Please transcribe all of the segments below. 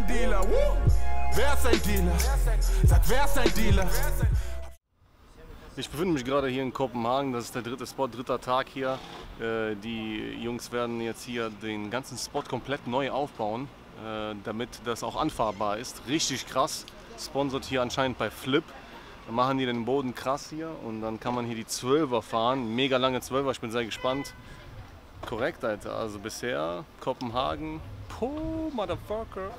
ein Dealer? Woo! Wer ist ein Dealer? Sag, wer ist ein Dealer? Ich befinde mich gerade hier in Kopenhagen, das ist der dritte Spot, dritter Tag hier. Äh, Die Jungs werden jetzt hier den ganzen Spot komplett neu aufbauen, äh, damit das auch anfahrbar ist. Richtig krass, sponsert hier anscheinend bei Flip. Dann machen die den Boden krass hier und dann kann man hier die 12er fahren. Mega lange 12er, ich bin sehr gespannt. Korrekt, Alter. Also bisher Kopenhagen. Po, Motherfucker.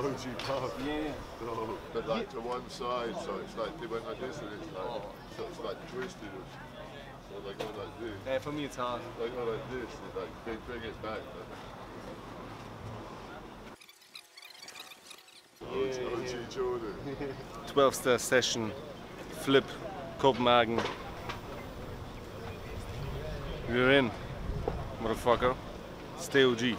OG pub. Yeah. So, oh, but like to one side, so it's like they went like this and it's like, oh. so it's like twisted. So they go like this. Hey, for me it's hard. They go like this, and like they bring it back. Like, OG oh, Jordan. 12th uh, Session, Flip, Kopenhagen. We're in, motherfucker. Stay OG.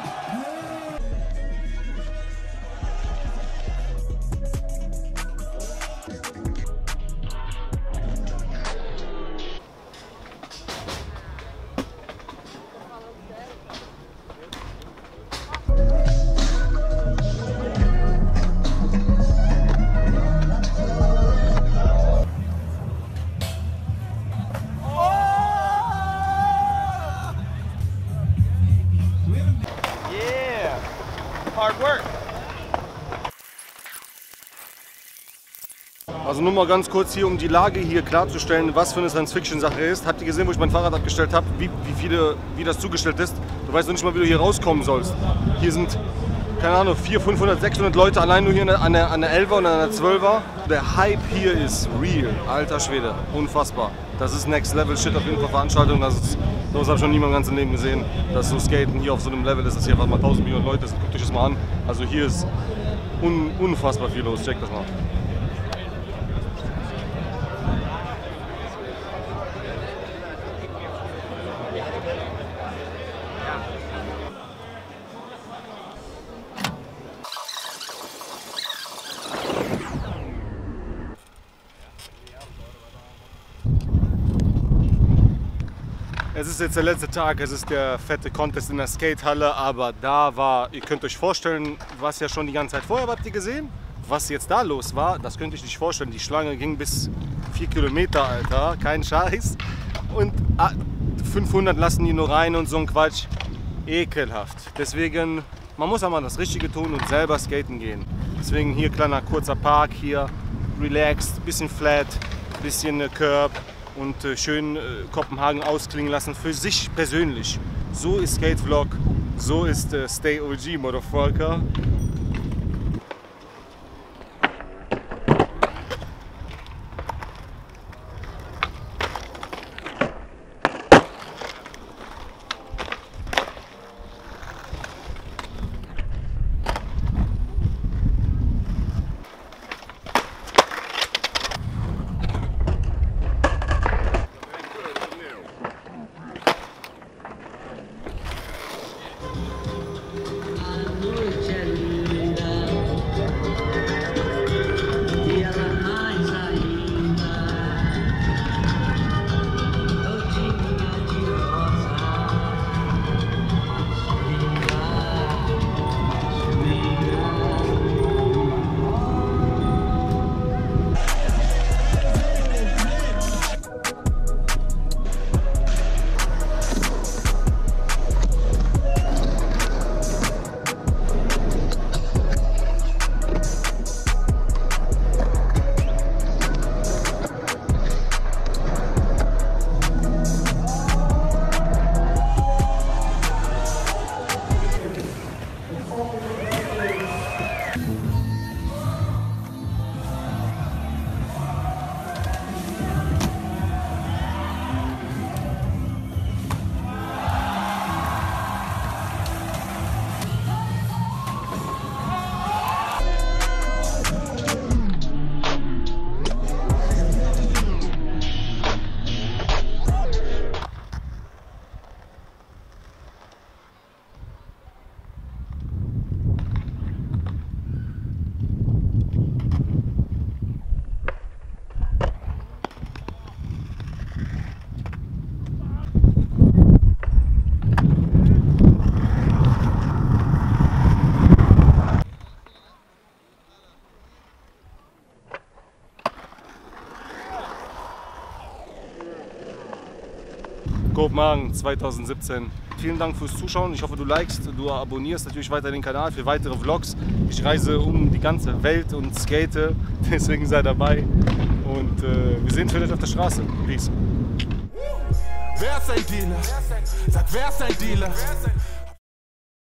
Also nur mal ganz kurz hier, um die Lage hier klarzustellen, was für eine Science-Fiction-Sache ist. Habt ihr gesehen, wo ich mein Fahrrad abgestellt habe, wie, wie, viele, wie das zugestellt ist? Du weißt noch nicht mal, wie du hier rauskommen sollst. Hier sind, keine Ahnung, 400, 500, 600 Leute allein nur hier an der, an der 11er und an der 12er. Der Hype hier ist real. Alter Schwede, unfassbar. Das ist Next Level Shit auf jeden Fall Veranstaltung. Das ist, sowas habe ich noch nie in meinem ganzen Leben gesehen. Dass so Skaten hier auf so einem Level ist, dass hier einfach mal 1000 Millionen Leute sind. Guckt euch das mal an. Also hier ist un, unfassbar viel los. Checkt das mal. Es ist jetzt der letzte Tag, es ist der fette Contest in der Skatehalle, aber da war, ihr könnt euch vorstellen, was ja schon die ganze Zeit vorher habt ihr gesehen? Was jetzt da los war, das könnt ihr euch nicht vorstellen. Die Schlange ging bis 4 Kilometer, Alter, kein Scheiß. Und ah, 500 lassen die nur rein und so ein Quatsch. Ekelhaft. Deswegen, man muss einmal das Richtige tun und selber skaten gehen. Deswegen hier kleiner kurzer Park, hier relaxed, bisschen flat, bisschen äh, Curb und äh, schön äh, Kopenhagen ausklingen lassen für sich persönlich. So ist Skate Vlog, so ist Stay OG Motherfucker. Kopenhagen 2017. Vielen Dank fürs Zuschauen. Ich hoffe, du likest, du abonnierst natürlich weiter den Kanal für weitere Vlogs. Ich reise um die ganze Welt und skate, deswegen sei dabei. Und äh, wir sehen uns vielleicht auf der Straße. Peace. Wer ist ein Dealer? Sag, wer ist ein Dealer?